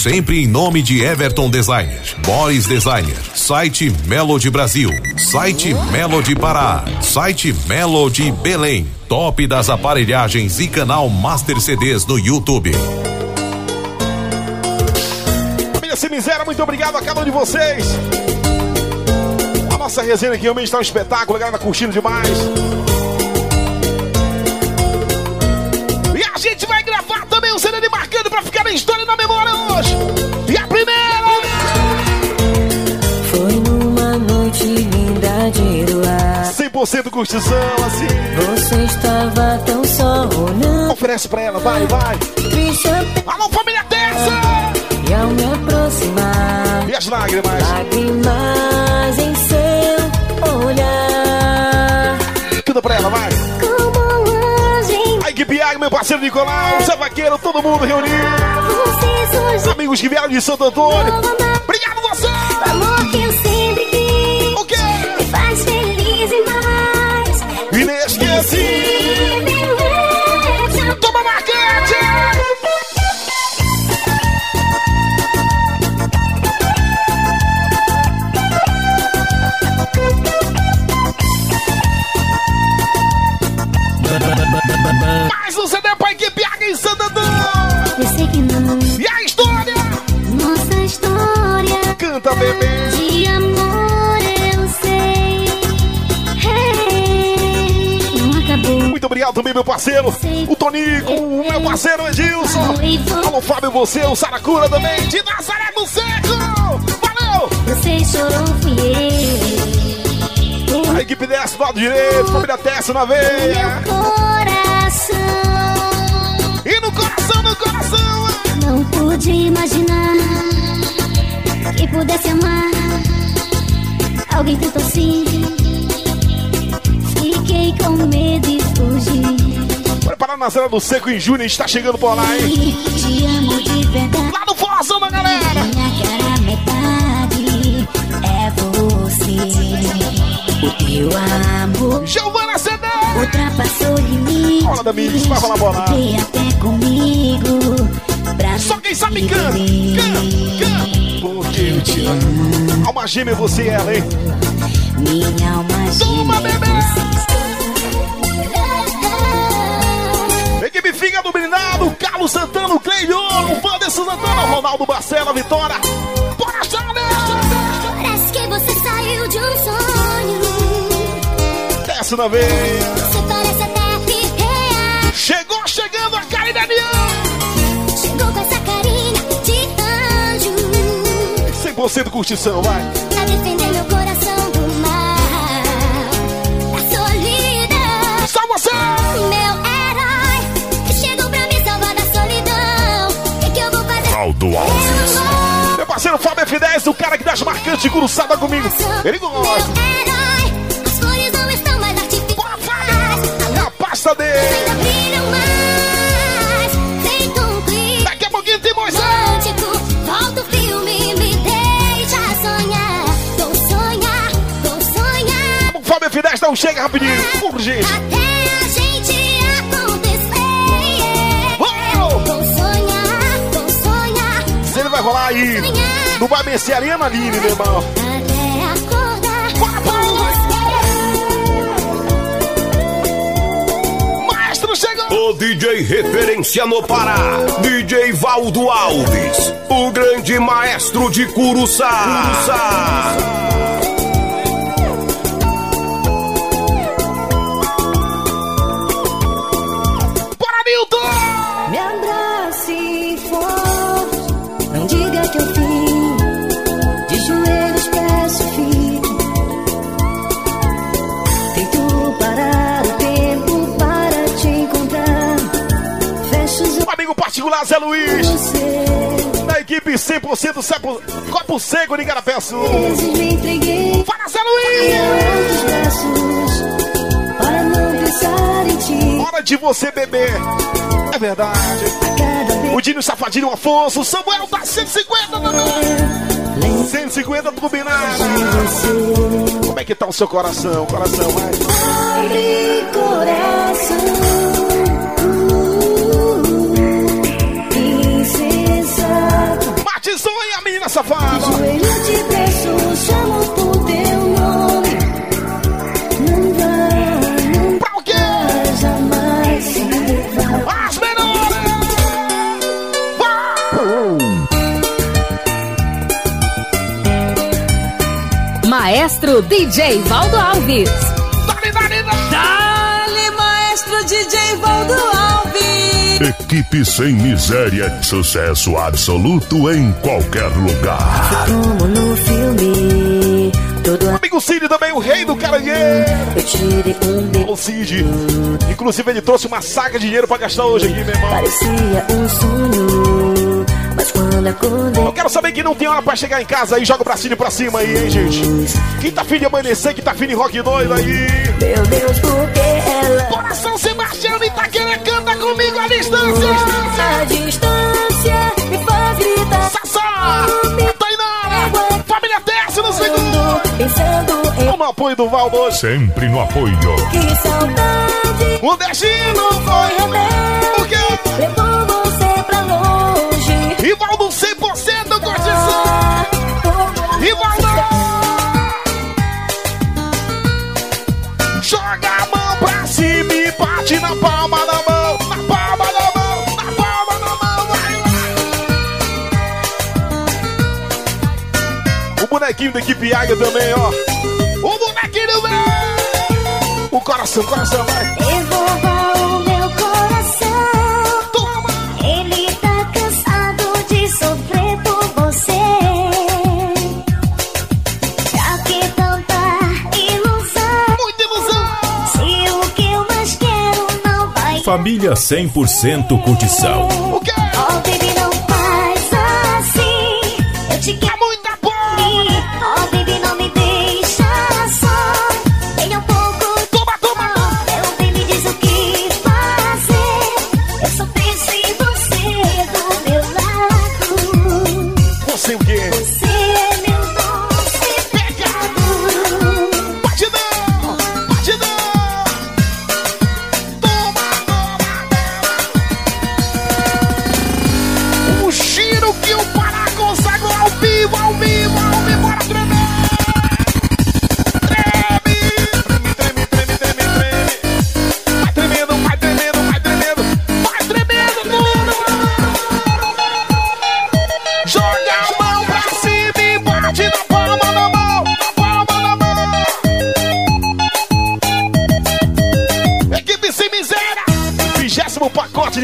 Sempre em nome de Everton Designer, Boris Designer, site Melody Brasil, site Melody Pará, site Melody Belém, top das aparelhagens e canal Master CDs no YouTube. Família Sem Miséria, muito obrigado a cada um de vocês. A nossa resenha aqui realmente está um espetáculo, a galera tá curtindo demais. E a gente vai gravar também o CD de marcando pra ficar na história na hoje. E a primeira! Foi numa noite linda de luar. 100% curtição, assim. Você estava tão só olhando. Oferece pra ela, vai, vai. Alô, família Terça! e ao me aproximar, E as lágrimas? lágrimas em seu olhar. Canta pra ela, vai. Águia, meu parceiro Nicolau, Zé Vaqueiro, todo mundo reunido. Amigos que vieram de Santo Antônio. Obrigado você! O que Que não. E a história? Nossa história Canta, bebê. de amor eu sei. Hey, não acabou. Muito obrigado também, meu parceiro. O Tonico, o meu parceiro Edilson. Alô, Fábio, você, o Saracura também. De Nazaré do Seco. Valeu! Você chorou, fui eu. A equipe desce do lado direito, família Tessa na veia. Meu coração pudesse amar alguém tanto assim. Fiquei com medo e fugi. Preparar na Zona do Seco em junho, a gente tá chegando por lá, hein? Te amo de verdade. Lá no Forrazão da galera. Minha cara metade é você. O teu amor Giovana CD. ultrapassou limite. Bola da Mix, vai rolar bola. Até comigo. Só quem sabe canta, canta, canta. Porque eu te amo. Alma gêmea, você e ela, hein? Minha alma Toma, bebê! Equipe Figa do Brindado, Carlos Santana, o Cleiton, o Wanderson Santana, Ronaldo Barcela, Vitória. Bora, Charles! Parece que você saiu de um sonho. Desce na veia. Você parece até irreal. Chegou chegando a Karine Daniel. Anjo. 100% curtição, vai. Pra defender meu coração do mal. Da solidão. Só você! Meu herói. Que chegou pra me salvar da solidão. O que, que eu vou fazer? Aldo Eu Alves. vou. Meu parceiro Fábio F10, o cara que das marcantes de curuçada comigo. Ele Meu gosta. herói. As flores não estão mais artificiais. É a pasta dele. Fábio F10 dá um chega rapidinho. Urgente. Até a gente acontecer. Vamos! Vou sonhar, vou sonhar. Se ele vai rolar aí. Não vai vencer a Ariana Lini, meu irmão. O DJ referência no Pará, DJ Valdo Alves, o grande maestro de Curuçá. Curuçá. Particular Zé Luiz. Da equipe 100% seco, copo seco de Garapé Sul. entreguei Fala, Zé Luiz! braços. Hora de você beber. É verdade. O Dinho Safadinho o Afonso. o Samuel tá 150 também. lembro 150 combinado. Como é que tá o seu coração? Coração, vai. Abre coração. Uh, insensato. safada. Joelho te peço, chamo por teu nome. Não vai, não Pra o quê? vai jamais se levar. As menores! Vai! Maestro DJ Valdo Alves. Dale, dale, dale! Dale, maestro DJ Valdo Alves. Equipe sem miséria, sucesso absoluto em qualquer lugar. Como no filme, Amigo Cid também, o rei do caranguejo. O Cid. Inclusive, ele trouxe uma saca de dinheiro pra gastar hoje aqui, meu irmão. Parecia um sonho. Eu quero saber que não tem hora pra chegar em casa aí, joga o bracinho pra cima aí, hein, gente. Quem tá afim de amanhecer, quem tá afim de rock doido aí. Meu Deus, por que ela Coração Sebastião Itaquera canta comigo à distância. a distância me faz gritar? Sassá, Tainara, família Terce no segundo. Pensando em Vamos no apoio do Valdo. Sempre no apoio. que saudade O destino foi o quê? levou você pra longe. Rivaldo 100% curtição. Ah, como Rivaldo! Joga a mão pra cima e bate na palma da mão. Na palma da mão, na palma da mão. Vai, vai. O bonequinho da equipe Águia também, ó. O bonequinho vem. O coração, coração, vai. O Família 100% curtição. O quê?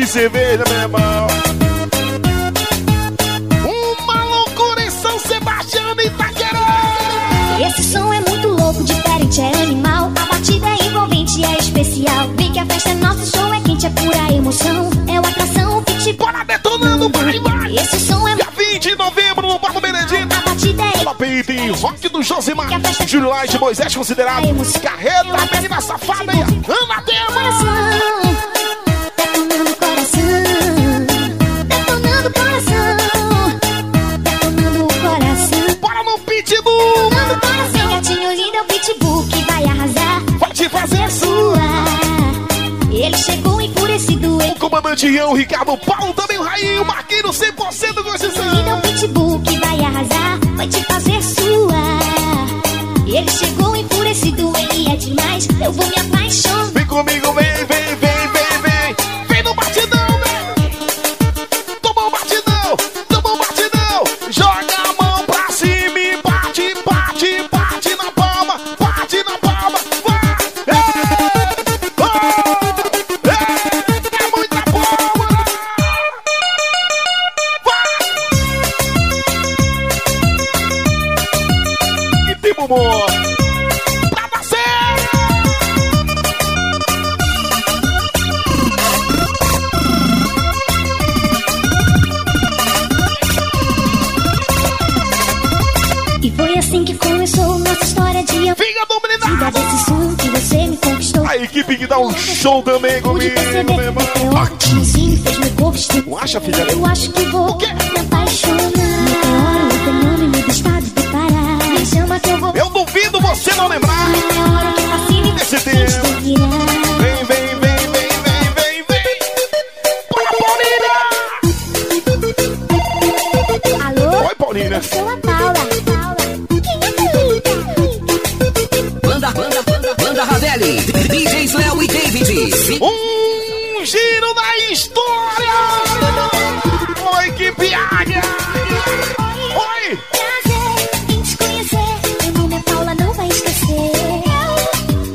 De cerveja, meu irmão. Uma loucura em São Sebastião e Itaquera. Esse som é muito louco, diferente, é animal. A batida é envolvente, é especial. Vem que a festa é nossa, o show é quente, é pura emoção. É o atração, o pitbull. Bora detonando, vai, vai. Esse som é Dia 20 de novembro no Barro Benedito. A batida é Top tem rock do Josimar. Júlio Light, Moisés considerado. Carreta, menina safada aí. Ana Tema. Enfurecido. Ele O comandante Ian, o Ricardo Paulo, também o Rainho, Marquinho 100% gostosão. lindo é o pitbull que vai arrasar. Vai te fazer sua. Ele chegou enfurecido. Ele é demais. Eu vou me apaixonar. Vem comigo, vem, vem, vem, show também comigo, meu irmão. meteoro sozinho fez meu corpo estremecer. Não acha, filha? Eu acho que vou O quê? me apaixonar. Meteoro, o fenômeno do estado de Pará. Me chama que eu vou. Eu duvido você não lembrar. Meteoro que fascina e Desse tempo. teu. Vem, vem, vem, vem, vem, vem, vem. Bora, Paulinha! Alô? Oi, Paulinha. Eu sou a giro da história! Oi, equipe Águia! Oi! Prazer em te conhecer. Meu nome é Paula, não vai esquecer.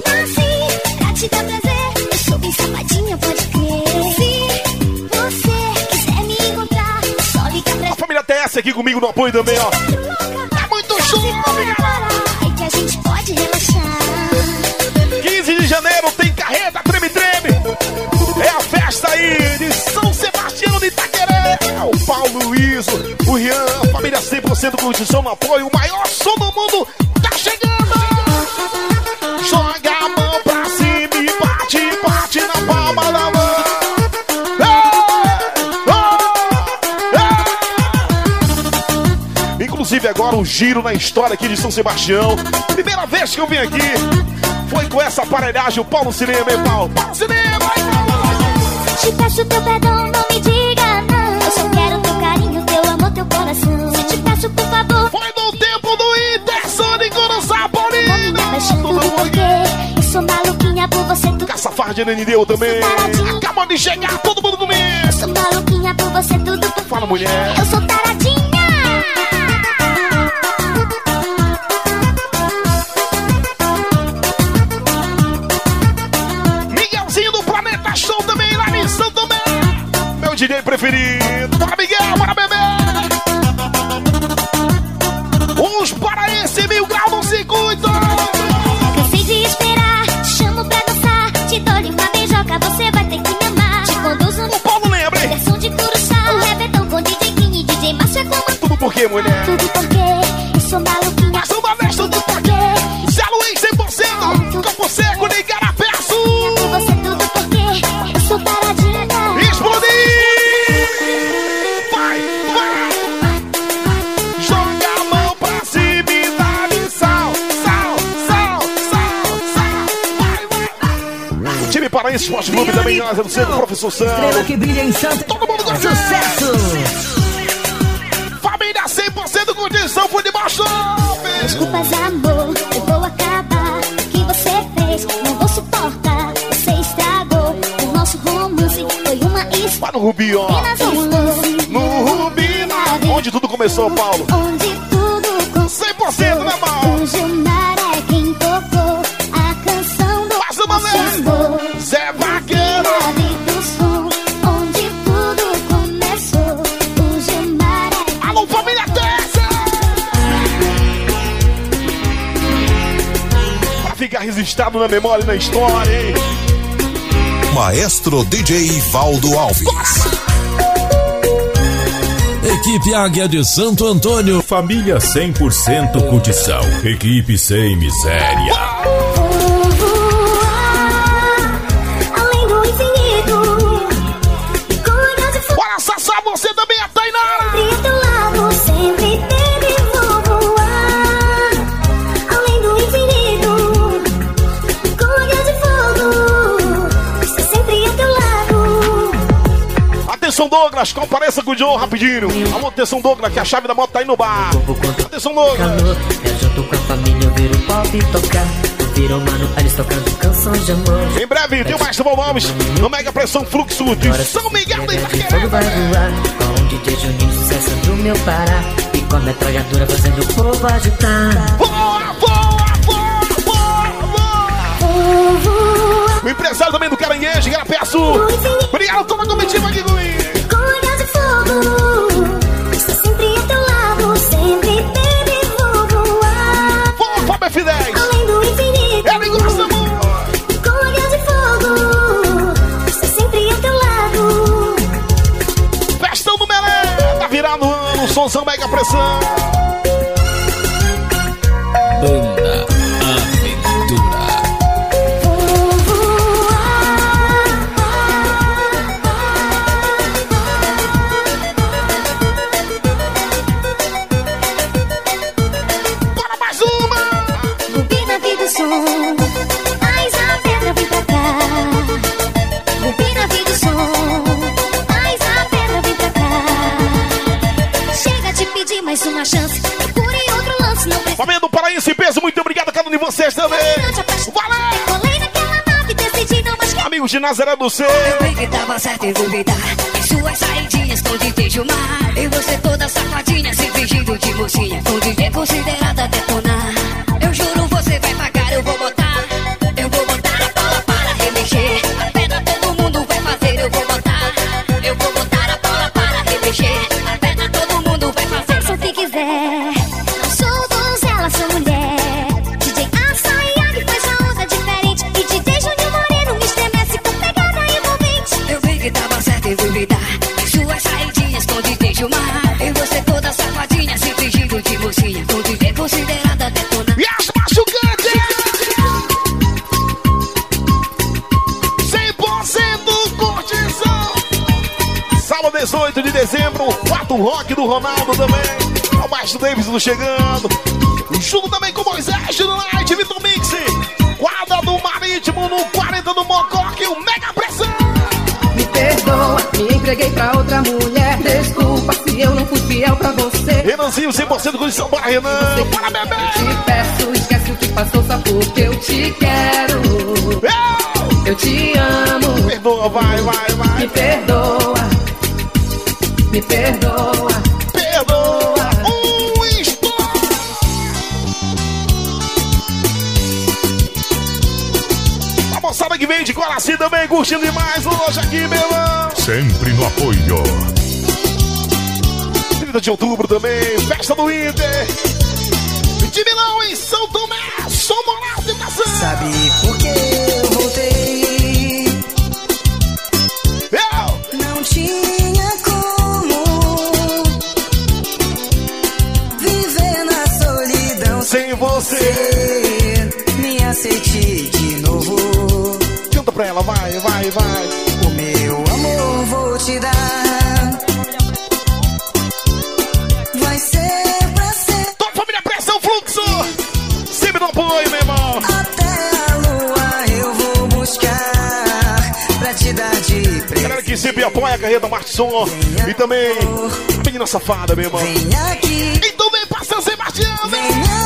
Eu nasci pra te dar prazer. Eu sou bem safadinha, pode crer. Se você quiser me encontrar, só liga pra A família TS aqui comigo no apoio também, ó. 100% curtição no apoio. O maior som do mundo tá chegando. Joga a mão pra cima e bate, bate na palma da mão. Ei, ei. Inclusive agora um giro na história aqui de São Sebastião. Primeira vez que eu vim aqui foi com essa aparelhagem, o Paulo Cinema, hein, Paulo? Paulo Cinema? Te peço teu perdão, Farde Nenideu também. Acaba de chegar, todo mundo comigo. Eu sou maluquinha por você, tudo por Fala, mulher. Eu sou taradinha. Miguelzinho do Planeta Show também, lá em São Tomé. Meu DJ preferido. Clube também, nós do centro, professor Estrela Sam. que brilha em Santa. Todo mundo com Sucesso! Família 100% curtição, foi de baixo. Desculpas, amor, eu vou acabar. O que você fez, não vou suportar. Você estragou o nosso romance. Foi uma história. Vai no Rubi, ó. Apenas um lance. No Rubi, na- onde tudo começou, Paulo. Onde tudo com 100%, né, Paulo? Registrado na memória e na história, hein? Maestro DJ Valdo Alves. Equipe Águia de Santo Antônio. Família 100% curtição. Equipe sem miséria. Douglas, compareça com o Joe rapidinho. Alô, atenção, Douglas, que a chave da moto tá aí no bar. Atenção, Douglas. calor. Eu junto com a família, ouvir o pop tocar. Ouvir o mano, eles tocando canções de amor. Em breve, tem mais São Nomes no Mega Pressão Fluxo de São Miguel da Itaquera. vai voar. Com o DJ Juninho, sucesso do meu Pará. E com a metralhadora fazendo o povo agitar. Voa, voa, voa. Vou voar O empresário também do Caranguejo, Garapeço. Obrigado, toda a comitiva aqui comigo. Fogo. Ser sempre a teu lado, sempre Voa, Fábio F10. além do infinito. Amor. Com olhos de fogo, ser sempre a teu lado. Festão do Melé. Tá virado o ano, Mega Pressão. Mais uma chance. Procure outro lance, não precisa. Família do Paraense Peso, muito obrigado a cada um de vocês também. Valeu! Amigos de Nazaré do Céu. Eu vi que tava certo em duvidar. Em suas saidinhas com de beijo mar. E você toda safadinha, se fingindo de mocinha. Com de ver considerada detonar. Rock do Ronaldo também. O Márcio Davis chegando. Junto também com Moisés do Night, Vitor Mix. Quadra do Marítimo no 40 do Mocoque, o Mega Pressão. Me perdoa, me entreguei pra outra mulher. Desculpa se eu não fui fiel pra você. Renanzinho 100% condição para Renan. Para bebê! Te peço, esquece o que passou só porque eu te quero. Eu te amo. Perdoa, vai, vai, vai. Me perdoa. Me perdoa. Perdoa. Um estouro. A moçada que vem de Coraci também curtindo demais hoje aqui, Melão. Sempre no apoio. 30 de outubro também, festa do Inter. De Milão em São Tomé, São Moral Tentação. Sabe por ela, vai, vai, vai. O meu amor vou te dar. Vai ser pra ser. Toda família Pressão Fluxo. Sempre no apoio, meu irmão. Até a lua eu vou buscar pra te dar de presente. Galera que sempre apoia a carreira da Martisson. E também, menina safada, meu irmão. Vem aqui. Então vem pra São Sebastião, Vem me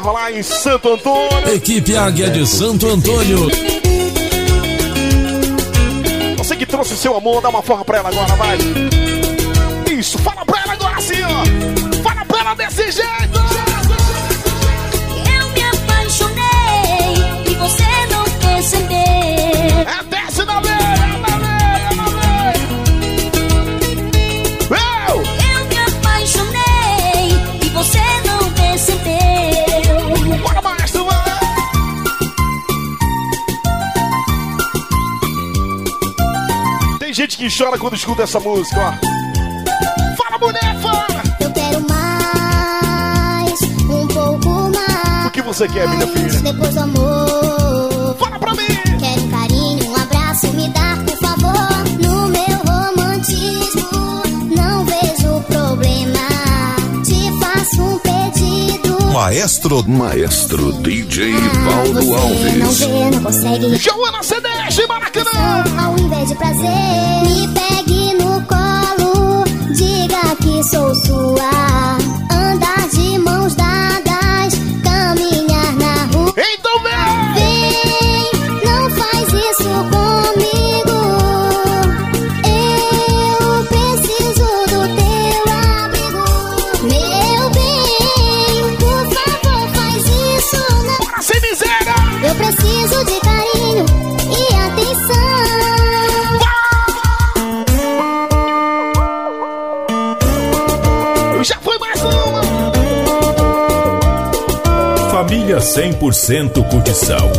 vai rolar em Santo Antônio? Equipe Águia de Santo Antônio. Você que trouxe o seu amor, dá uma forra pra ela agora, vai. Isso, fala pra ela agora assim, ó. Fala pra ela desse jeito. Que chora quando escuta essa música, ó. Fala, mulher, fala! Eu quero mais, um pouco mais. O que você quer, minha filha? Depois do amor. Fala pra mim! Quero um carinho, um abraço, me dá, por favor. No meu romantismo, não vejo problema. Te faço um pedido. Maestro, Maestro DJ Ah, Valdo você não Alves. vê, não consegue. Joana Maracanã! Ao invés de prazer, me pegue no colo. Diga que sou sua. Andar de mãos dadas, 100% curtição.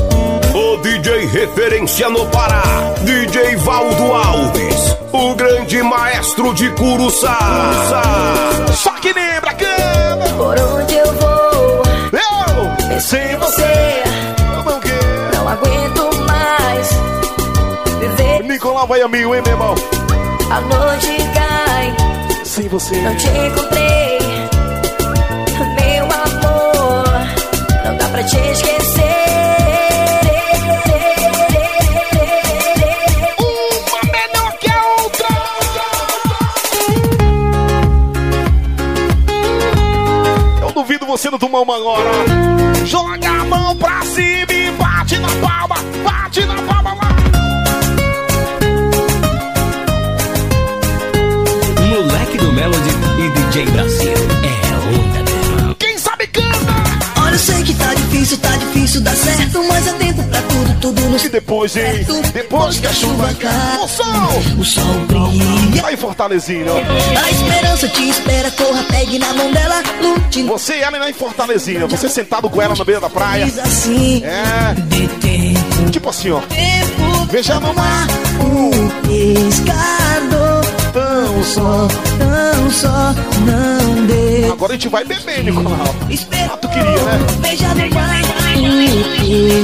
O DJ referência no Pará, DJ Valdo Alves, o grande maestro de Curuçá. Só que lembra, cana! Por onde eu vou, Eu, penso sem em você, não. Não aguento mais viver. Nicolau vai amigo, hein, meu irmão? A noite cai, Sem você. não te encontrei. Pra te esquecer. Uma melhor que a outra. Eu duvido você não tomar uma agora. Joga a mão certo, mas tempo pra tudo, tudo no E depois, hein? Depois que a chuva cai. O sol. O sol brilha. Aí, Fortalezinho. A esperança te espera, corra, pegue na mão dela, lute. Você e ela lá em Fortalezinha. Você sentado com ela na beira da praia. Assim, É. Tipo assim, ó. Veja no mar. um pescador. Tão Só, tão só, não dê. Agora a gente vai beber, Nicolau. Espera, Ah, tu queria, né? beija um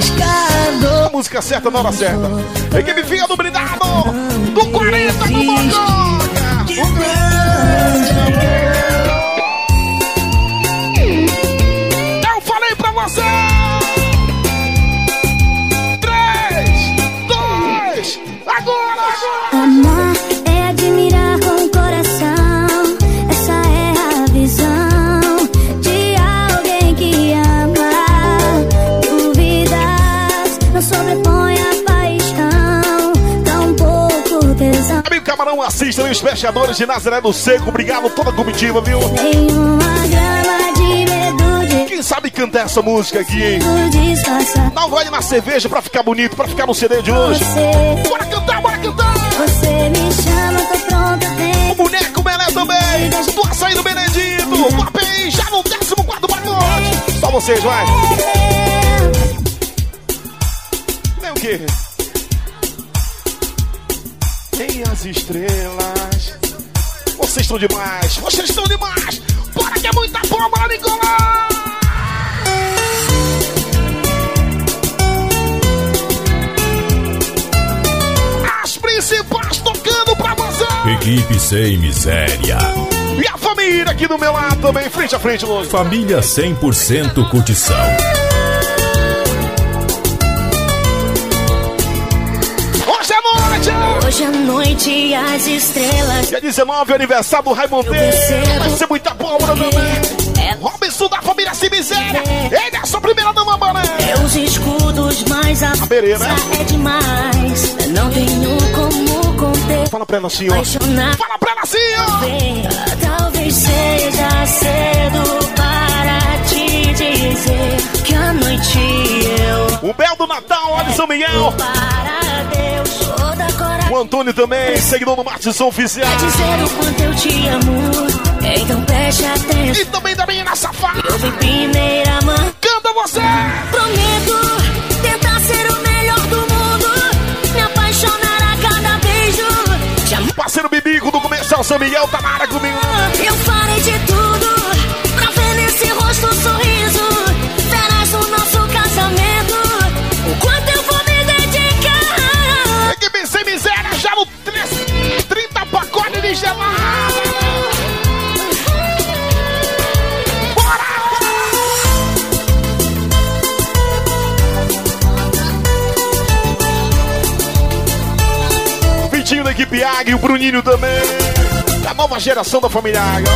pescador. A música certa na hora certa. Equipe Figa do Brindado. Do 40 do Mococa. Camarão, assista os pescadores de Nazaré do Seco. Obrigado toda a comitiva, viu? Tem uma grama de medo de Quem sabe cantar essa música aqui, hein? Dá um gole na cerveja pra ficar bonito, pra ficar no CD de hoje. Bora cantar, bora cantar! você me chama, tô pronta, vem. O boneco Belé também! Do açaí do Benedito! O API já no 14 pacote! Só vocês, vai! Vem o quê? Tem as estrelas. Vocês estão demais! Vocês estão demais! Bora que é muita pólvora, Nicolás! As principais tocando pra você! Equipe sem miséria. E a família aqui do meu lado também, frente a frente, Lúcio. Família 100% curtição. Hoje à noite as estrelas Dia 19, aniversário do Raimundo. Vai ser muita pólvora também. é Robinson da família Se Miséria. Ele é a sua primeira dama, mané. meus escudos, mas a né? força é demais. Não tenho como. Fala pra ela assim, ó. Fala pra ela assim, ó. Talvez seja cedo para te dizer que a noite eu O Bel do Natal, olha São Miguel. O Antônio também, seguidor do Martins Oficial. Dizer o quanto eu te amo. Então preste atenção. E também da menina safada. Eu vim primeira mão. Canta você. Prometo São Miguel, tá na área comigo. Eu farei de tudo pra ver nesse rosto um sorriso. Verás o nosso casamento. O quanto eu vou me dedicar. Equipe Sem Miséria, já no 3, 30 pacotes de gelado. Da equipe Águia e o Bruninho também. Nova geração da família Águia.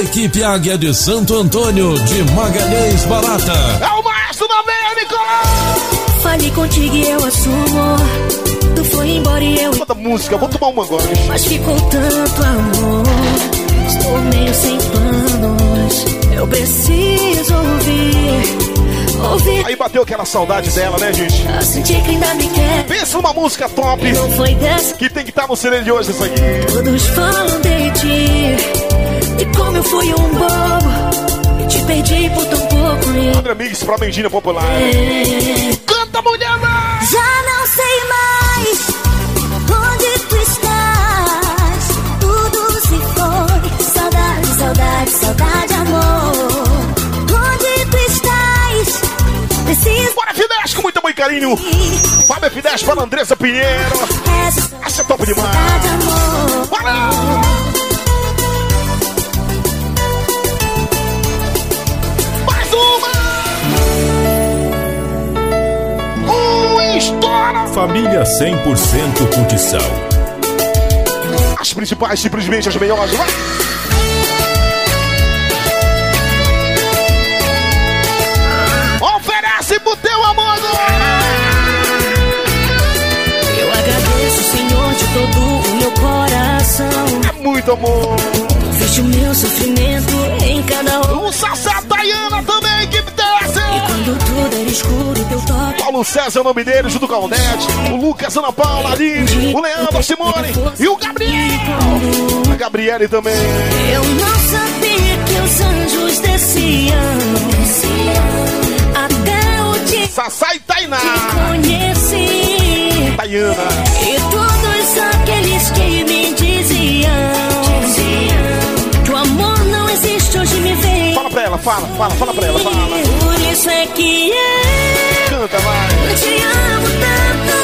Equipe Águia de Santo Antônio de Magalhães Barata. É o maestro da veia, Nicolau! Falei contigo e eu assumo. Tu foi embora e eu. Manda música, vou tomar uma agora. Mas ficou tanto amor. Estou meio sem panos. Eu preciso ouvir. Ouvir. Aí bateu aquela saudade dela, né, gente? A sentir que ainda me quer. Pensa numa música top que tem que estar no CD de hoje, isso aqui. Todos falam de ti. E como eu fui um bobo. E te perdi por tão pouco. André Mix pra Mendina Popular. É. Canta, mulher! Já não carinho. Fábio F10 para Andressa Pinheiro. Essa é top demais. Bora! Mais uma! Um estoura! Família 100% curtição. As principais, simplesmente as melhores. Vai! Coração. É muito amor. Viste o meu sofrimento em cada hora. O Sassá Tayana também, que desce! E quando tudo era escuro, teu toque. Paulo César é o nome dele, junto com a Onete, o Lucas, Ana Paula, Aline, o Leandro, a Simone e o Gabriel. A Gabriele também. Eu não sabia que os anjos desciam. Até o dia Sassá e Tainá. que conheci. Tayana. E ela, fala, fala, fala pra ela, fala. Por isso é que eu Canta, vai. te amo tanto.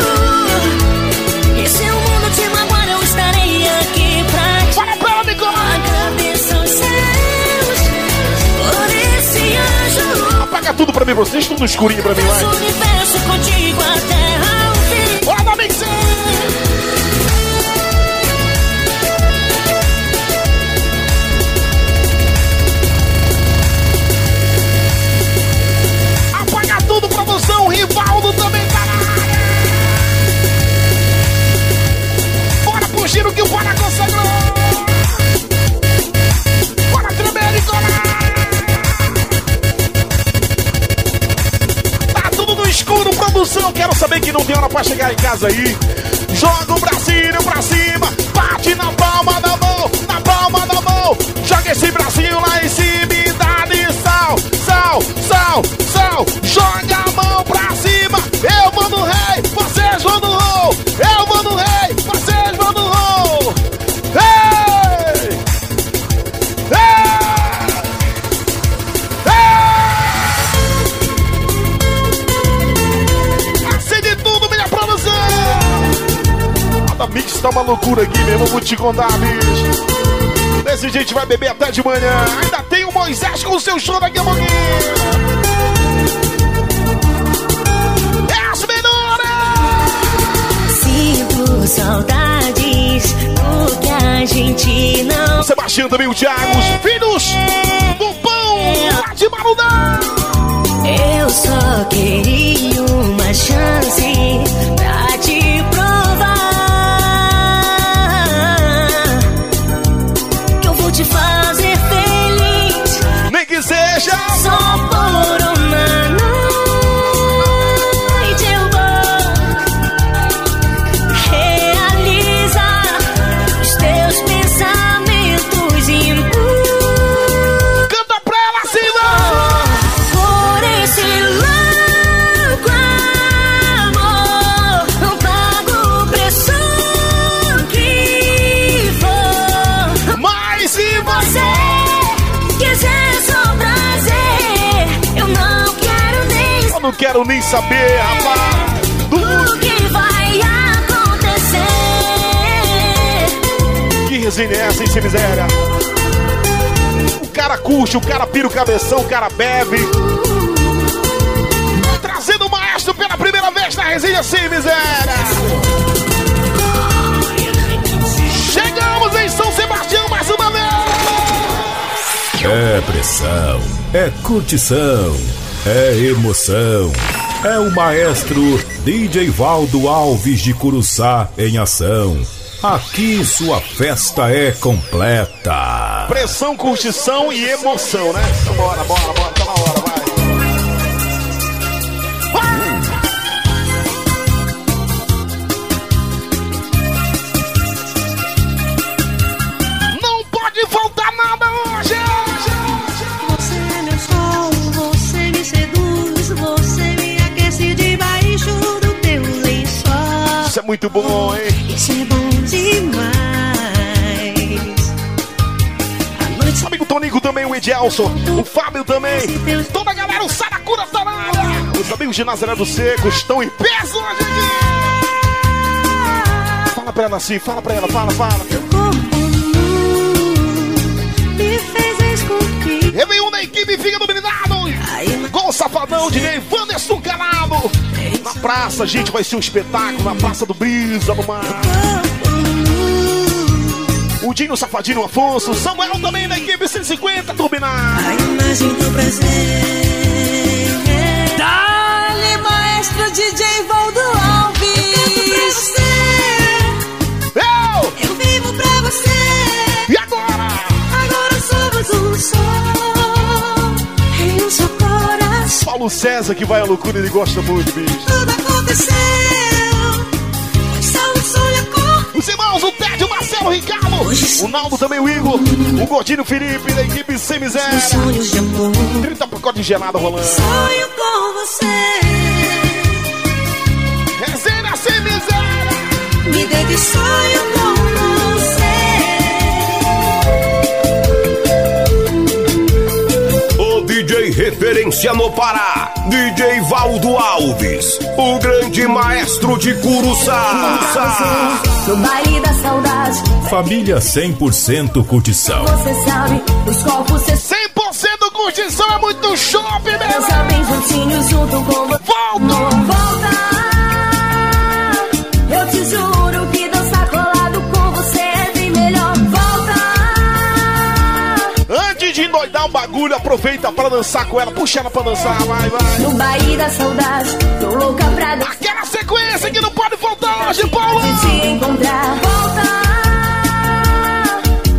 E se o mundo te magoar, eu estarei aqui pra te Fala pra ela, Nicola. agradeço aos céus por esse anjo. Apaga tudo pra mim, vocês, tudo escurinho pra mim, vai. o universo contigo até ao fim. Da Mixer. Que o Para consagrou. Bora tremer, Nicolás. Tá tudo no escuro, produção. Quero saber que não tem hora pra chegar em casa aí. Joga o bracinho pra cima, bate na palma da mão, na palma da mão. Joga esse bracinho lá em cima e dá de sal, sal, sal. Tá uma loucura aqui mesmo, vou te contar, bicho. Desse jeito vai beber até de manhã. Ainda tem o Moisés com o seu show daqui a pouquinho. É as melhores! Sinto saudades do que a gente não. Sebastião também, o Thiago, os filhos do pão lá de Marudá. Eu só queria uma chance pra que seja só por uma quero nem saber, rapaz. o que vai acontecer. Que resenha é essa, hein, sem miséria? O cara curte, o cara pira o cabeção, o cara bebe. Trazendo o maestro pela primeira vez na resenha sem miséria. Chegamos em São Sebastião mais uma vez. É pressão, é curtição, é emoção. É o maestro DJ Valdo Alves de Curuçá em ação. Aqui sua festa é completa. Pressão, curtição e emoção, né? Bora, bora, bora, tá na hora, é muito bom, hein? Isso é bom demais. Noite Amigo Tonico também, o Edielson. O Fábio também. Toda a galera, o Saracura tá na área. Os amigos de Nazaré do Seco estão em peso hoje aqui. Fala pra ela assim, fala pra ela, fala, fala. Me fez esculpir. Réveillon da equipe fica dominado. Com o safadão de Ney, Wanderson Calado. Na praça, gente, vai ser um espetáculo. Na Praça do Brisa, no mar. O Dinho Safadinho Afonso. Samuel também da equipe 150, turbinar. A imagem do prazer. Dale, maestro DJ Valdo Paulo César que vai à loucura, ele gosta muito, bicho. Tudo aconteceu. Só um sonho cor. Os irmãos, o Ted, o Marcelo, o Ricardo. O Naldo também, o Igor. O Gordinho o Felipe, da equipe Sem Miséria. Sonhos de amor. 30 pacotes de gelado rolando. Sonho com você. Resenha Sem Miséria. Me deito e sonho com referência no Pará, DJ Valdo Alves, o grande maestro de Curuçá. No baile da saudade, Família 100% curtição. você sabe, os copos cê 100% curtição é muito shopping, meu dança bem juntinho junto com você. Volta! Volta! Aproveita pra dançar com ela. Puxa ela pra dançar, vai, vai. No baile da saudade, tô louca pra dançar. Aquela sequência que não pode faltar hoje, Paulo. Te encontrar. Volta!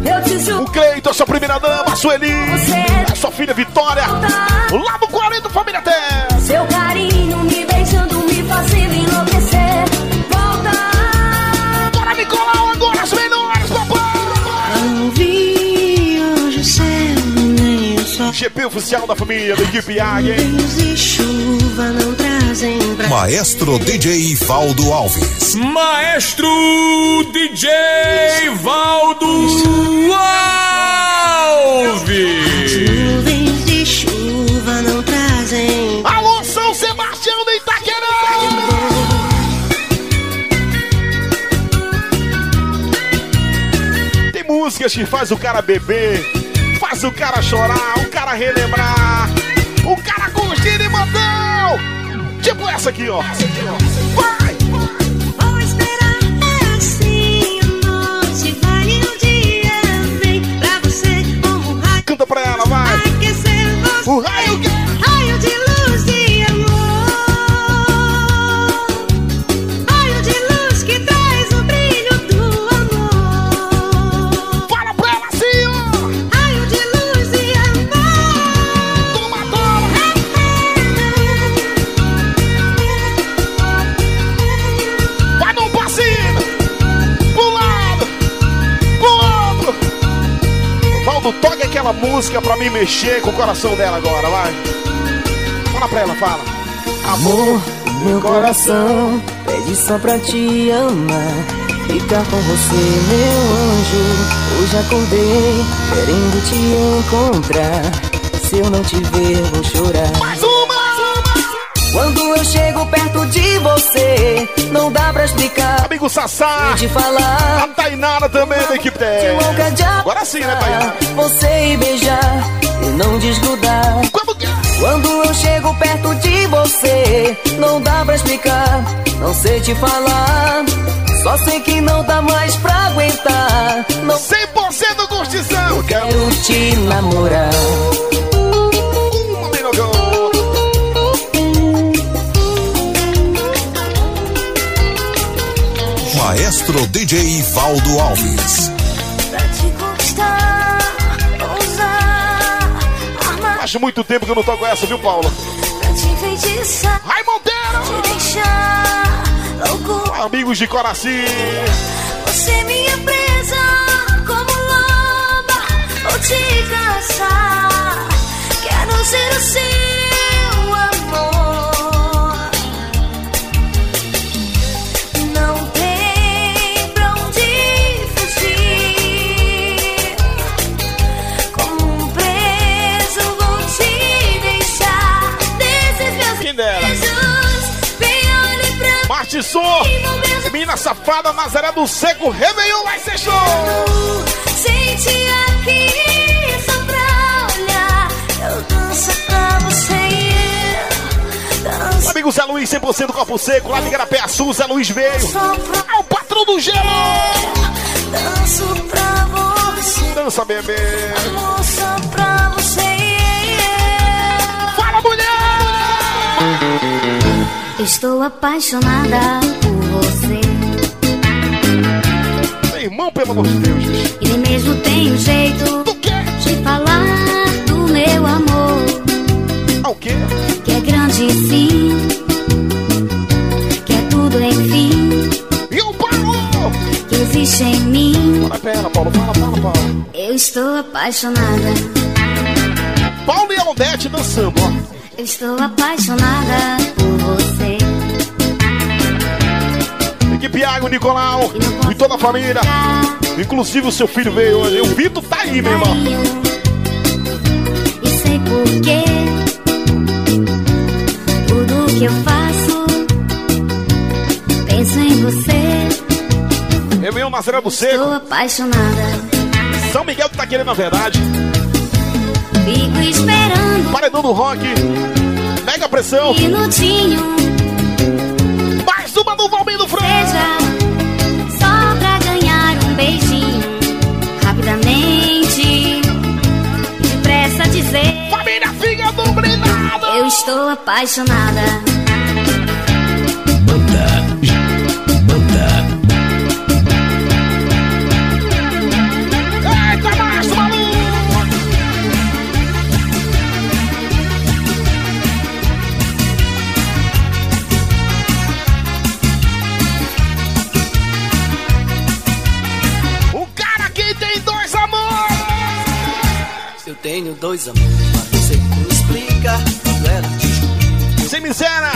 Eu te O juro. Cleiton, a sua primeira dama, a Sueli. Você- A sua filha Vitória. 40, GP oficial da família da equipe Águia, e Maestro DJ Valdo Alves. Maestro DJ Valdo Alves. Nuvens de chuva não trazem Alô, São Sebastião de Itaquerão. Tem músicas que faz o cara beber, faz o cara chorar, o cara relembrar, o cara curtir e mandão. Tipo essa aqui, ó. Essa aqui, ó. Vai! Vou esperar é assim a noite vai o dia vem pra você como um raio Canta pra ela, aquela música pra mim mexer com o coração dela agora, vai. Fala pra ela, fala. Amor, meu coração pede só pra te amar. Ficar com você, meu anjo. Hoje acordei querendo te encontrar. Se eu não te ver, vou chorar. Chego perto de você, não dá pra explicar. Amigo Sassá, te falar. a Tainara também da equipe De de Agora sim, né, Tainara? Você e beijar e não desgrudar. Como que... Quando eu chego perto de você, não dá pra explicar, não sei te falar. Só sei que não dá mais pra aguentar. Não 100% curtição. quero te namorar. Maestro DJ Valdo Alves. Pra te conquistar, ousar, armar Faz muito tempo que eu não toco essa, viu, enfeitiçar, Ai, Monteiro! Amigos de coração. Nazaré do Seco, Réveillon vai ser show. Sente aqui só pra olhar. Eu danço pra você e eu. Amigo Zé Luiz, 100% copo seco, lá de Garapé Sul, Zé Luiz veio. É o patrão do gelo. Danço pra você. Dança, bebê. Amor, só pra você e eu. Fala, mulher! Estou apaixonada por você. Irmão, pelo amor de Deus. bicho. E nem mesmo tem um jeito de falar do meu amor. Ah, o quê? Que é grande sim. Que é tudo enfim. E o Paulo? Que existe em mim. Fala, pera, Paulo, fala, fala, Paulo. Eu estou apaixonada. Paulo e Aldete dançando, ó. Eu estou apaixonada por você. Equipe Água, Nicolau e toda a família. Inclusive o seu filho veio hoje. O Vitor tá aí, meu irmão. E sei porquê. Tudo que eu faço, penso em você. Réveillon Nazaré do Seco. Estou apaixonada. São Miguel que tá querendo, na verdade. Fico esperando. Paredão do rock. Mega pressão. Minutinho. Estou apaixonada. Eita, mais! O cara aqui tem dois amores! Eu tenho dois amores, mas não sei como explicar. Miséria!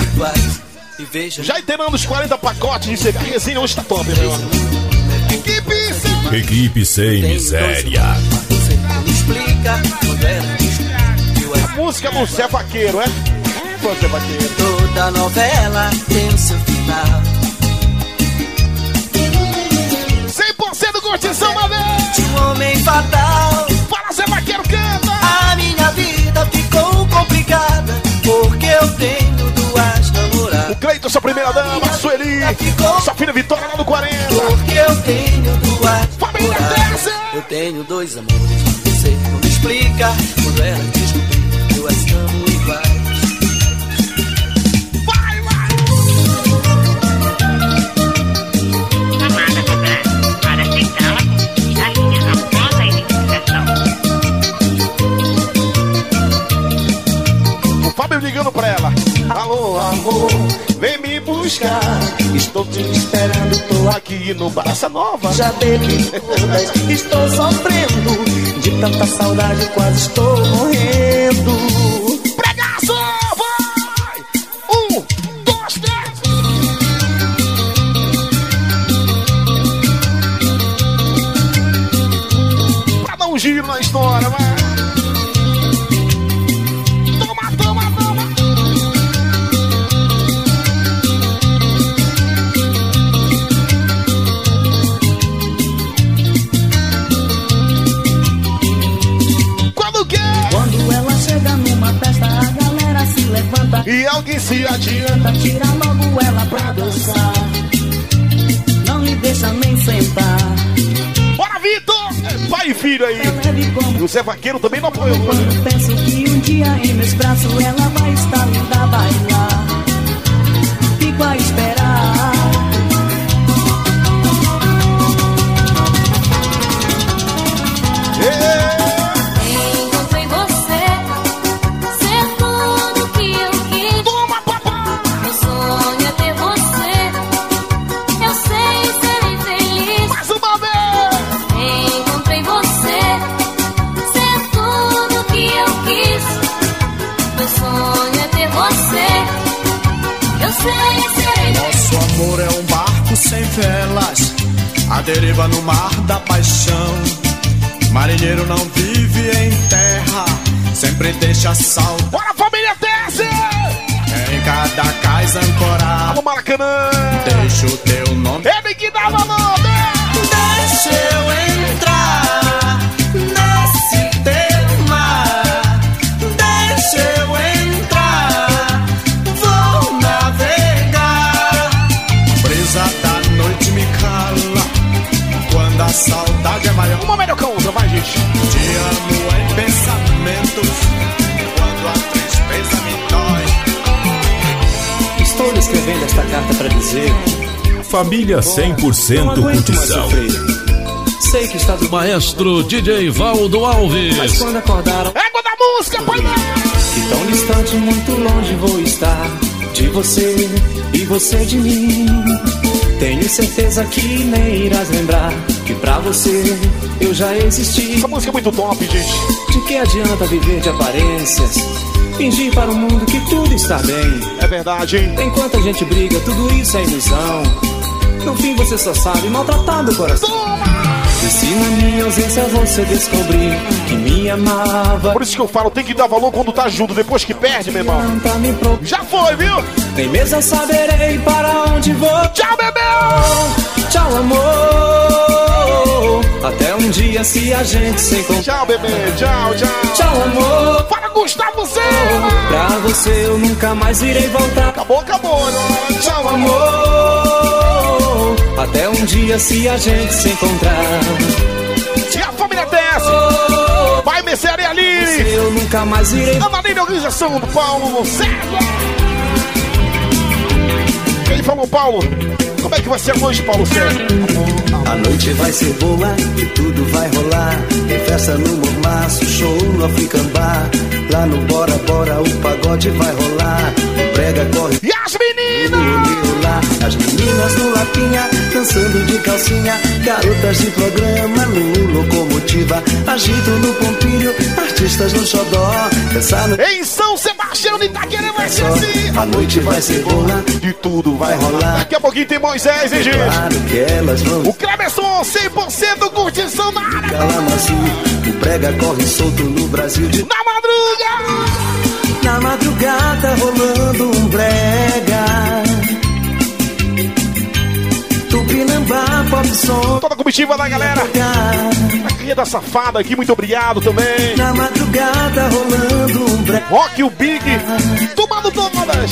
Já inteirando os 40 pacotes de cerveja, hoje tá top, meu irmão. Equipe sem... Equipe sem miséria. A música do Zé Vaqueiro, é? Zé Vaqueiro. Toda novela tem o seu final. 100% curtição, mané! De um homem fatal. Fala, Zé Vaqueiro, canta! A minha vida ficou complicada. Porque eu tenho duas namoradas. O Cleiton, sua primeira dama, Sueli, sua filha Vitória lá no 40. Porque eu tenho duas Família namoradas. dessa! Eu tenho dois amores, você não me explica. Quando ela descobrir que eu as amo vem me buscar. Estou te esperando, tô aqui no Barça Nova. Já bebi todas, estou sofrendo. De tanta saudade, quase estou morrendo. Zé Vaqueiro também não apoiou. Quando penso que um dia em meus braços ela vai estar linda a bailar. Fico a esperar. Deriva no mar da paixão. Marinheiro não vive em terra, sempre deixa salvo Bora, família, desce! em cada da casa ancorada. Alô, Maracanã. Deixa o teu nome. Ele que dá valor, Estou lhe escrevendo esta carta para dizer. Família Não 100% aguento mais curtição. Sei que está do Maestro DJ Valdo Mas Alves. quando acordaram, Égua da música, pai. que tão distante, muito longe vou estar de você e você de mim. Tenho certeza que nem irás lembrar que pra você eu já existi. Essa música é muito top, gente. De que adianta viver de aparências? Fingir para o mundo que tudo está bem. É verdade, hein? Enquanto a gente briga, tudo isso é ilusão. No fim você só sabe maltratar meu coração. E se na minha ausência você descobrir que me amava, Por isso que eu falo, tem que dar valor quando tá junto, depois que perde, meu irmão. pro... Já foi, viu? Nem mesmo eu saberei para onde vou. Tchau, bebê! Tchau, amor. Até um dia se a gente se encontrar. Tchau, bebê. Tchau, tchau. Tchau, amor. Para Gustavo Zé! Pra você eu nunca mais irei voltar. Acabou, acabou. Né? Tchau, amor. Até um dia se a gente se encontrar. E a família desce. Vai, Merceria Aline. Eu nunca mais irei. Analine Organização do Paulo César. Quem falou, Paulo? É que vai ser noite, Paulo César? A noite vai ser boa e tudo vai rolar. Tem festa no Mormaço, show no African Bar. Lá no Bora Bora o pagode vai rolar. O brega corre. As meninas? lá. As meninas no Lapinha, dançando de calcinha. Garotas de programa no Locomotiva. Agito no Pompilho, artistas no Xodó. Dançar no Em São Sebastião de Itaquera vai ser assim. A noite vai ser boa, De tudo vai rolar. Daqui a pouquinho tem Moisés, hein, gente? claro que elas vão. O Cleberson, 100% curtição na área. Calamaçu, o brega corre solto no Brasil de Na madruga! Na madrugada rolando um brega Toda a comitiva da galera. A cria da safada aqui, muito obrigado também. Na madrugada rolando um Rock, o Big, tomando todas.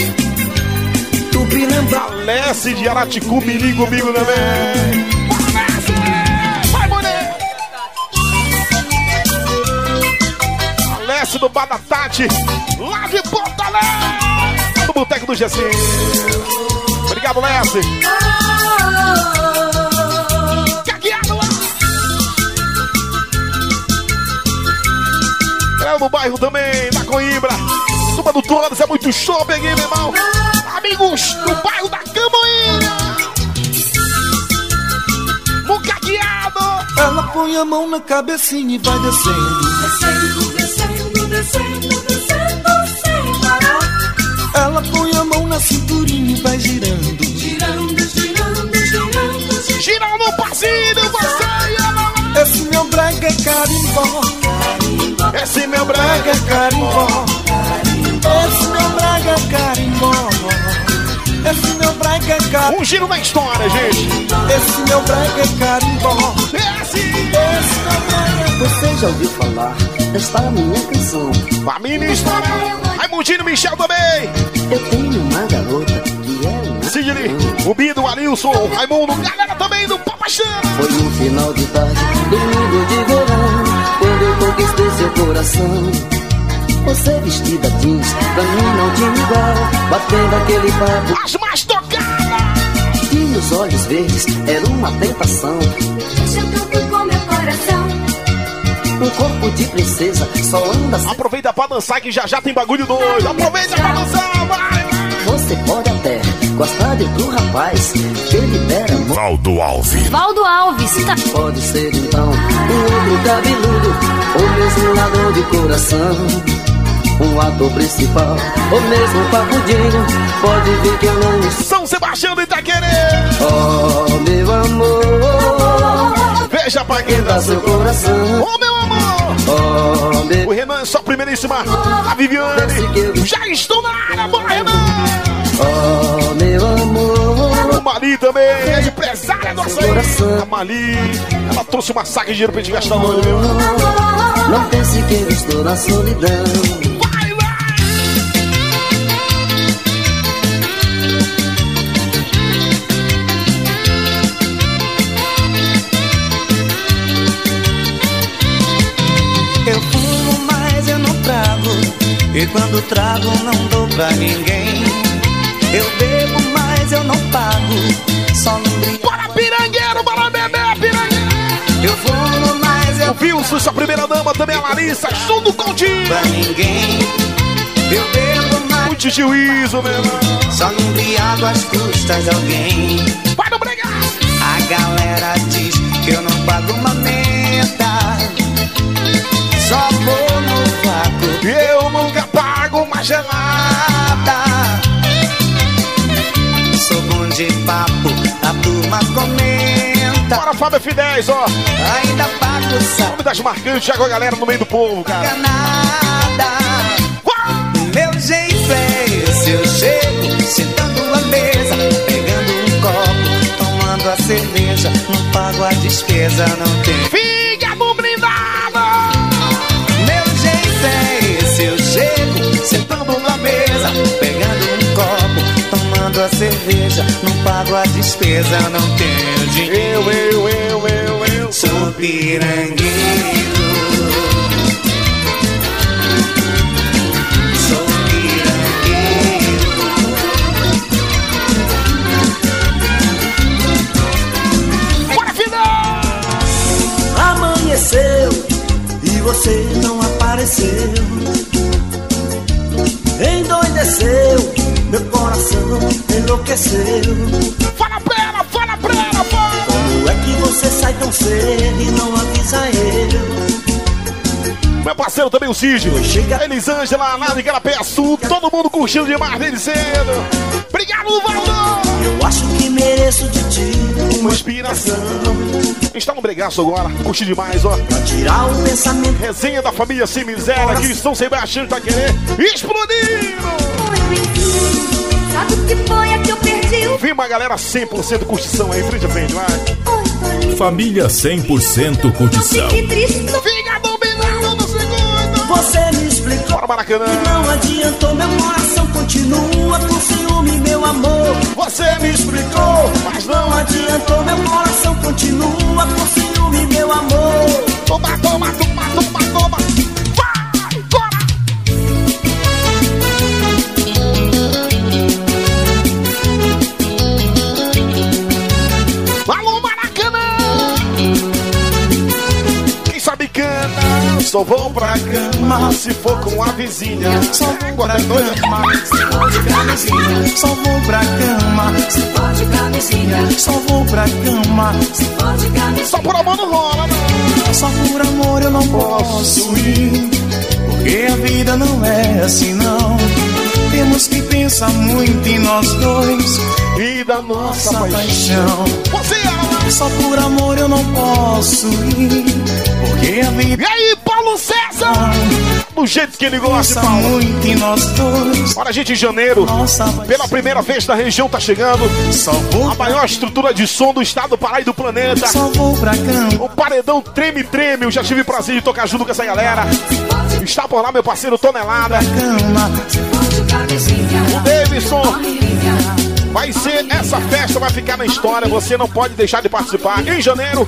Tupinambá, Alessi de Araticu, me liga comigo também. Vai, mulher! Alessi do Badatati, lá de Porto Alegre, Boteco do Gessi. Obrigado, Alessi. Cagueado lá. É no bairro também, da Coimbra. Turma do Todas, é muito shopping aqui, meu irmão. Amigos do bairro da Camoeira. No cagueado. Ela põe a mão na cabecinha e vai descendo Descendo, descendo, descendo, descendo. Ela põe a mão na cinturinha e vai girando Girando, girando, girando, girando. Gira no passinho, você e ela. Esse meu brega é carimbó Esse meu Brega brega é carimbó Esse meu brega é carimbó Esse meu brega é carimbó Um giro na história, gente. Esse meu brega é carimbó Esse. Esse meu brega Você já ouviu falar desta minha canção? Família História. Raimundinho Michel também. Eu tenho uma garota que é uma Sidney, o Bido, o Arilson, o Raimundo, galera também do Papachana. Foi no final de tarde, domingo de verão Quando eu conquistei seu coração Você vestida jeans, pra mim não tinha igual Batendo aquele papo As mais tocadas. E os olhos verdes, era uma tentação Deixa tudo com meu coração. Um corpo de princesa, só anda sem Aproveita pra dançar que já já tem bagulho doido. Aproveita pra dançar, vai. Você pode até gostar de outro rapaz Que ele dera amor Valdo Alves. Valdo Alves, tá Pode ser então um outro cabeludo Ou mesmo um ladrão de coração Um ator principal Ou mesmo um papudinho Pode ver que eu não São Sebastião do Itaquerê. Oh, meu amor Veja pra quem Dá dá seu coração Ô, meu amor. Oh, meu O Renan é só primeiríssima. A Viviane. Já estou na área, bora, Renan. Oh, meu amor. O Mali também, é empresária nossa aí. A Mali, ela trouxe uma saca de dinheiro pra gente gastar hoje, viu? Não pense que eu estou na solidão. E quando trago, não dou pra ninguém. Eu bebo, mas eu não pago. Só não brinco. Bora, pirangueiro, bora beber, pirangueiro. Eu fumo, mas eu O Wilson, sua primeira dama, também a Larissa, tudo contigo. pra ninguém. Eu bebo, mas Muito juízo, meu irmão. só não embriago às custas de alguém. Vai no bregar. A galera diz que eu não pago uma meta. Só vou no vácuo. Eu nunca uma gelada. Sou bom de papo, a turma comenta. Bora, Fábio F10, ó. Ainda pago sal. Nome das marcantes, com a galera no meio do povo, cara. Meu jeito é esse, eu chego sentando a mesa, pegando um copo, tomando a cerveja, não pago a despesa, não tem. Pegando um copo, tomando a cerveja, não pago a despesa, não tenho dinheiro. Eu, eu, eu, eu, eu. Sou pirangueiro. Sou pirangueiro. Bora, final! Amanheceu e você não apareceu. Meu coração enlouqueceu. Fala pra ela, fala pra ela, fala! Como é que você sai tão cedo e não avisa eu? Meu parceiro também, o Cid. Elisângela, lá de Garapé Sul. Todo mundo curtindo demais desde cedo. Obrigado, Valdo! Eu acho que mereço de ti Uma inspiração. Está no bregaço agora. Curti demais, ó. tirar o pensamento. Resenha da família Sem Miséria aqui em São Sebastião tá querendo explodir! Sabe o que foi é que eu perdi o Vem uma galera 100% curtição aí, frente a frente, vai. Família 100% curtição. Fígado blindado no segundo! Você me explicou Bora, Maracanã! não adiantou, meu coração continua com ciúme, meu amor. Você me explicou, mas não adiantou, meu coração continua com ciúme, meu amor. Toma, toma, toma, toma, toma! Só vou pra cama se for com a vizinha. Só vou pra cama, se for de camisinha. Só vou pra cama, se for de camisinha. Só vou pra cama, se for de camisinha. Só por amor não rola, não. Só por amor eu não posso ir. Porque a vida não é assim, não. Temos que pensar muito em nós dois. E da nossa Nossa paixão. paixão. Você. Só por amor eu não posso ir. Porque a vida E aí, Paulo César? Do jeito que ele gosta, Paulo. muito em nós dois. Olha, gente, em janeiro, pela primeira vez na região tá chegando a maior estrutura de som do estado do Pará e do planeta. O paredão treme treme. Eu já tive prazer de tocar junto com essa galera. Está por lá meu parceiro Tonelada. O Davidson. Vai ser essa festa, vai ficar na história. Você não pode deixar de participar. Em janeiro,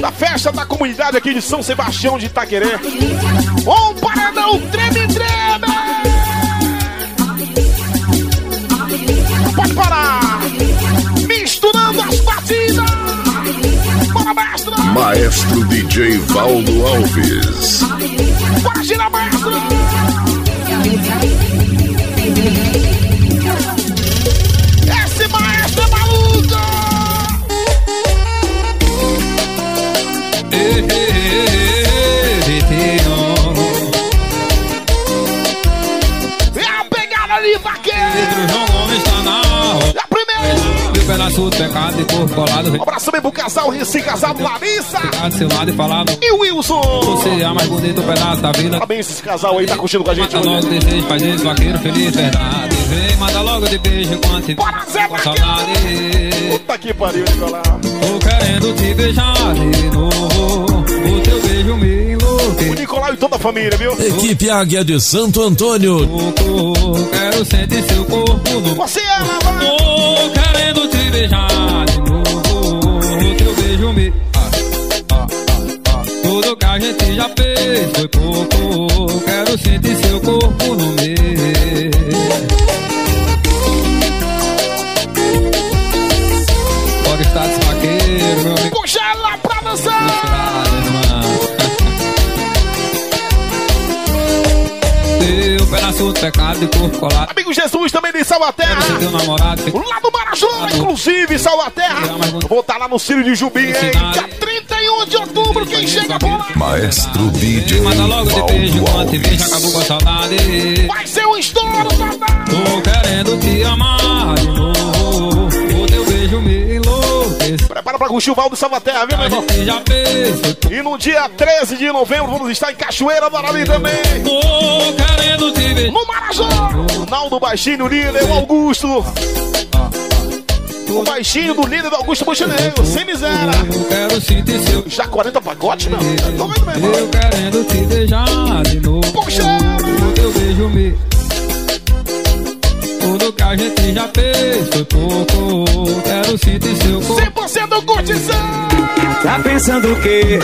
da festa da comunidade aqui de São Sebastião de Itaquerê. Um paredão treme treme. Pode parar. Misturando as batidas. Bora, mestre. Maestro DJ Valdo Alves. Bora, gira. Vaqueiro. João Gomes tá na roda. É a primeira. Meu pedaço do pecado de corpo colado. Um abraço também pro casal recém-casado Larissa Ficar do seu lado e falado. e o Wilson. Você é a mais bonito pedaço da vida. Parabéns esse casal aí, tá curtindo com a gente hoje. logo desejo, faz esse vaqueiro feliz, verdade. Vem manda logo de beijo quando te vejo com saudade. Puta que pariu, Nicolau. Tô querendo te beijar de novo. O teu Nicolau e toda a família, viu? Equipe Águia de Santo Antônio. Quero sentir seu corpo no Você é vai. Tô querendo te beijar de novo. Teu beijo me. Ah, ah, ah. Tudo que a gente já fez foi pouco. Quero sentir seu corpo no meu. Pode estar desfaqueiro, meu amigo. Puxa ela pra dançar. De pecado corpo colado. Amigo Jesus também de Salvaterra. Teu namorado. Lá do Marajó, inclusive, Salvaterra. Vou estar lá no Círio de Jubim, hein? Dia 31 de outubro, quem chega por lá? Maestro DJ Manda logo de beijo te vejo, Alves. acabou com a saudade. Vai ser um estouro, papai. Tô querendo te amar de novo. Prepara pra curtir o Valdo Salvaterra, viu, meu irmão? E no dia 13 de novembro vamos estar em Cachoeira do Arabi também. No Marajó. Naldo Baixinho, líder, o Augusto. O baixinho do líder do Augusto Buchineiro, sem miséria. Eu quero sentir seu. Já 40 pacotes, não? Tô vendo, meu irmão. Eu querendo te beijar de novo. Puxa! O teu beijo me. A gente já fez foi pouco. Quero sentir seu corpo. 100% curtição. Tá pensando o quê?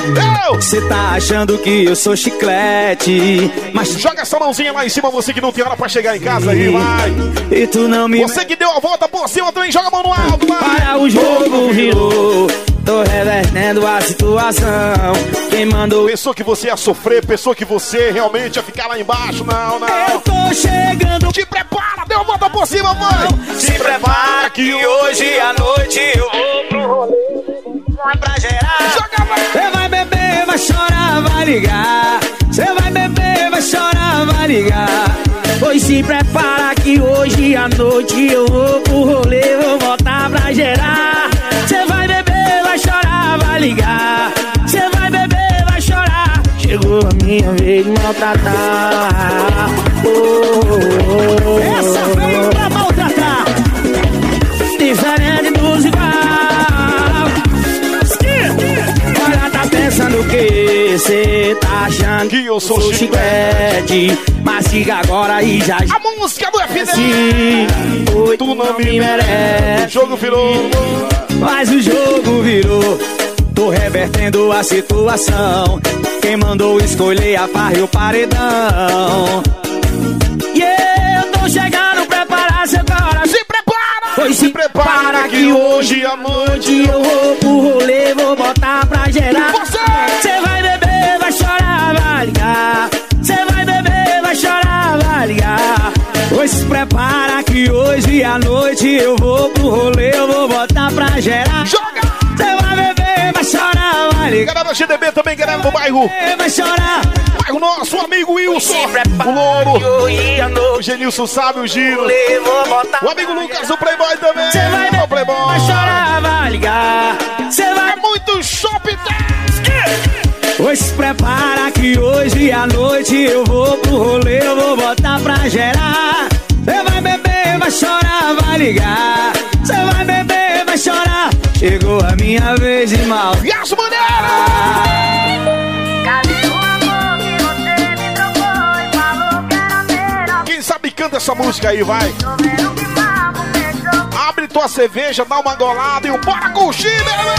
Você tá achando que eu sou chiclete? Mas Joga essa mãozinha lá em cima, você que não tem hora pra chegar em casa aí, vai. E tu não me. Você que deu a volta por cima também, joga a mão no alto, vai. Para o jogo virou. Tô revertendo a situação. Quem mandou. Pensou que você ia sofrer, pensou que você realmente ia ficar lá embaixo, não, não. Eu tô chegando. Te por cima, mãe. Se prepara que hoje à noite eu vou pro rolê. Pra gerar. Vai. Você vai beber, vai chorar, vai ligar. Você vai beber, vai chorar, vai ligar. Pois se prepara que hoje à noite eu vou pro rolê, vou voltar pra gerar. Você vai beber, vai chorar, vai ligar. Chegou a minha vez de maltratar. Oh, oh, oh. Essa veio pra maltratar. Diferente dos igual. Olha, tá pensando o que? Cê tá achando Que eu sou chiclete. Mas siga agora e já A música do FD. Oi, Tu não me merece. O jogo virou. Mas o jogo virou. Tô revertendo a situação. Quem mandou escolher a farra e o paredão? E eu tô chegando, preparar seu coração. Se prepara. Pois se prepara que hoje à noite eu vou pro rolê, vou botar pra gerar. Você! Cê vai beber, vai chorar, vai ligar. Cê vai beber, vai chorar, vai ligar. Pois se prepara que hoje à noite eu vou pro rolê, eu vou botar pra gerar. Galera da GDB também, galera do bairro. Vai chorar. Bairro nosso, amigo Wilson. O Louro. O Genilson sabe o giro. O amigo Lucas, o Playboy também. Cê vai Ô, beber, Playboy. vai chorar, vai ligar. Cê vai É muito shopping. Pois se prepara que hoje à noite eu vou pro rolê, eu vou botar pra gerar. Cê vai beber, vai chorar, vai ligar. Chegou a minha vez de mal. E as mulheres? Cadê o amor que você me trocou e falou que era? Quem sabe canta essa música aí, vai. Abre tua cerveja, dá uma golada e o bora curtir, meu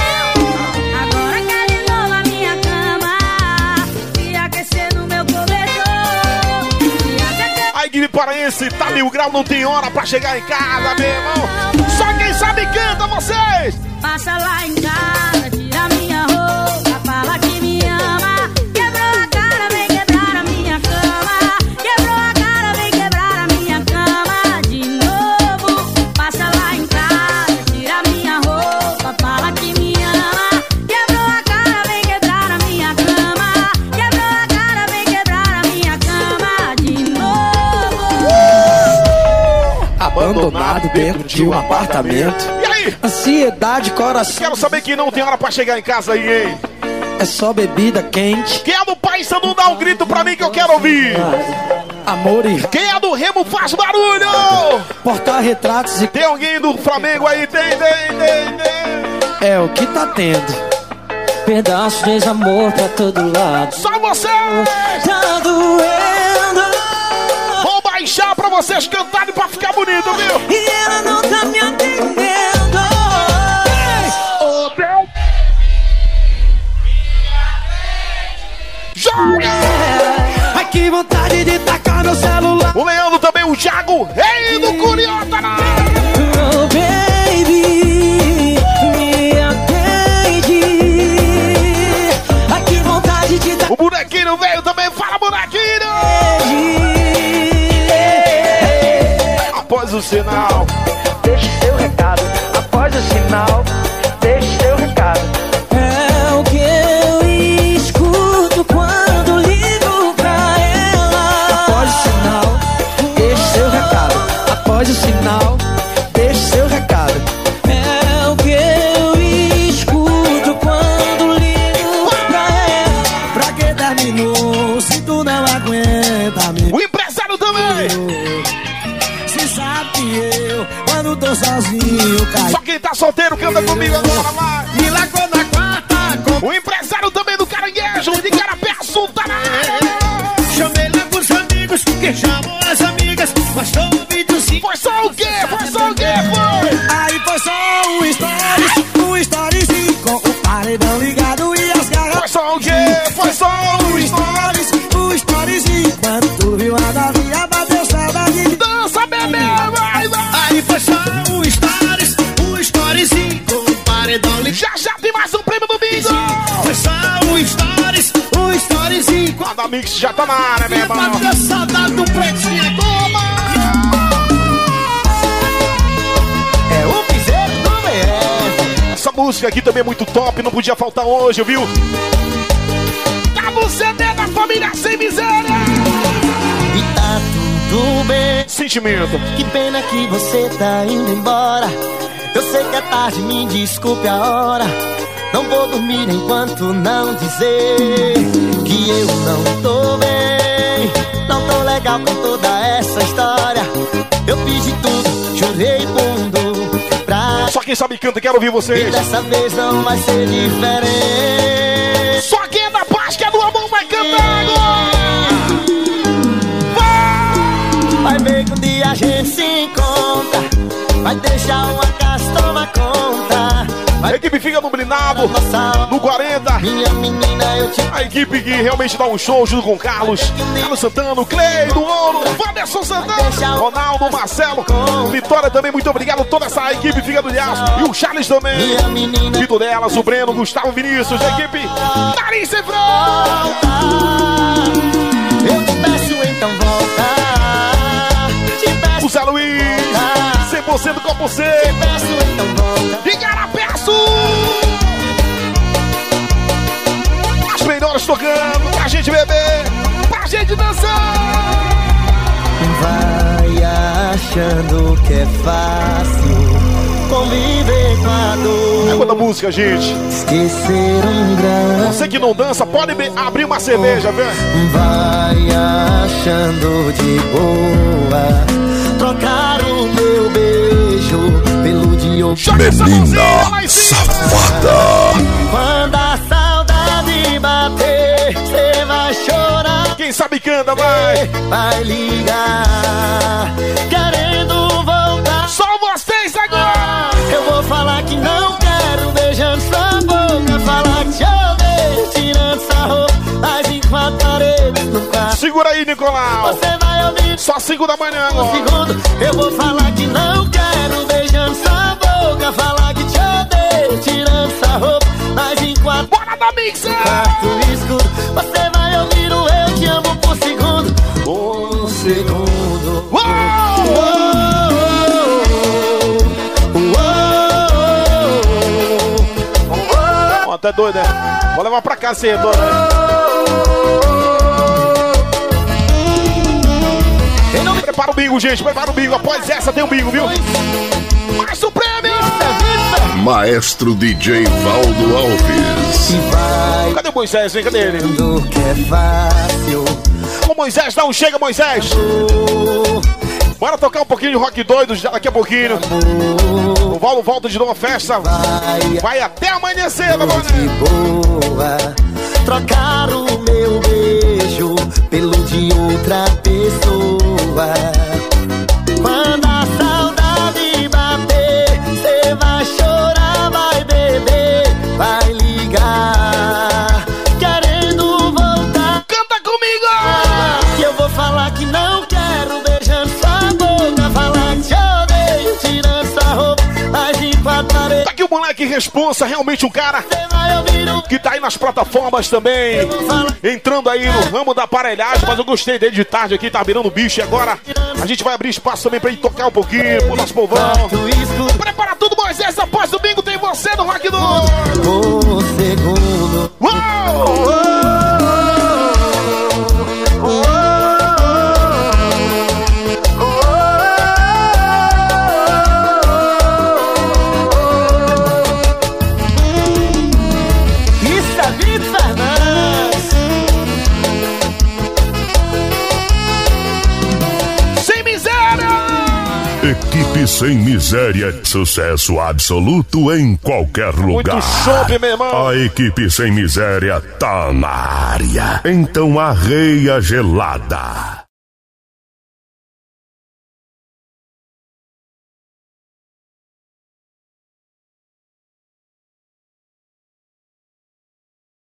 Guilherme Paraense, tá mil grau, não tem hora pra chegar em casa, meu irmão. Só quem sabe canta, vocês. Passa lá em casa, tira minha roupa, fala que me ama. Quebrou a cara, vem quebrar a minha cama. Quebrou a cara, vem quebrar a minha cama de novo. Passa lá em casa, tira minha roupa, fala que me ama. Quebrou a cara, vem quebrar a minha cama. Quebrou a cara, vem quebrar a minha cama de novo. Abandonado dentro de um apartamento. Aí? Ansiedade, coração. Quero saber que não tem hora pra chegar em casa aí, hein? É só bebida quente. Quem é do pai, você não dá um grito pra mim que eu quero ouvir. Amor e Quem é do Remo faz barulho! porta-retratos e Tem alguém do Flamengo aí? Tem, tem, tem, tem. é o que tá tendo. Pedaço de amor pra todo lado. Só você! Tá doendo. Vou baixar pra vocês cantarem pra ficar bonito, viu? E ela não tá me atendendo. Ai que vontade de tacar meu celular. O Leandro também, o Thiago, rei do Curiota na. Oh, baby, me atende. Ai que vontade de dar O bonequinho veio também, fala bonequinho! Após o sinal, Deixe seu recado após o sinal. Música aqui também é muito top, não podia faltar hoje, viu? Tá no CD da família sem miséria! E tá tudo bem. Sentimento. Que pena que você tá indo embora. Eu sei que é tarde, me desculpe a hora. Não vou dormir enquanto não dizer que eu não tô bem. Não tô legal com toda essa história. Eu fiz de tudo, chorei. Só quem sabe canta, quero ouvir E vocês. dessa vez não vai ser diferente. Só quem é da paz, que é do amor, vai cantar agora! Vai ver que um dia a gente se encontra. Vai deixar uma casa tomar conta. A equipe fica no blindado, no 40. Minha menina, eu te A equipe que realmente dá um show junto com o Carlos. Carlos Santana, do Ouro, Wanderson Santana, Ronaldo, Marcelo, Vitória também, muito obrigado. Toda essa equipe fica do Ilhaço. E o Charles também. Vitor delas, o Breno, Gustavo Vinícius, a equipe Larissa e eu te peço então volta. O Zé Luiz, 100% Copo C. peço então volta. E Garapeço. Tocando, pra gente beber, pra gente dançar. Vai achando que é fácil conviver com a dor. É quando a música, gente. Esquecer um grande. Você que não dança, pode abrir uma cerveja, viu? Vai achando de boa trocar o meu beijo pelo de outro. Em cima. Quando chorar, Quem sabe canta, vai. vai ligar, querendo voltar. Só vocês agora. Eu vou falar que não quero, beijando sua boca, falar que te odeio, tirando sua roupa, mas em quatro paredes no quarto. Segura aí, Nicolau. Você vai ouvir Só 5 da manhã um agora. segundo, eu vou falar que não quero, beijando sua boca, falar que te odeio, tirando sua roupa, mas em quatro Bora da mixer. quarto escuro, você vai Até doido, né? Vou levar pra casa esse retorno aí. Prepara o bingo, gente. Prepara o bingo. Após essa tem o bingo, viu? Mais um prêmio! Maestro DJ Valdo Alves. Cadê o Moisés, hein? Cadê ele? é Alô, Moisés, não chega, Moisés. Bora tocar um pouquinho de rock doido já daqui a pouquinho. O Valdo volta de novo a festa. Vai até amanhecer, tá boa. Trocar o meu beijo pelo de outra pessoa. Responsa, realmente um cara que tá aí nas plataformas também, entrando aí no ramo da aparelhagem, mas eu gostei dele de tarde aqui, tá virando bicho e agora a gente vai abrir espaço também pra ele tocar um pouquinho pro nosso povão. Prepara tudo, Moisés, após domingo tem você no Rock do... O segundo. Sem miséria, sucesso absoluto em qualquer lugar. chope, meu irmão. A equipe sem miséria tá na área. Então arreia gelada.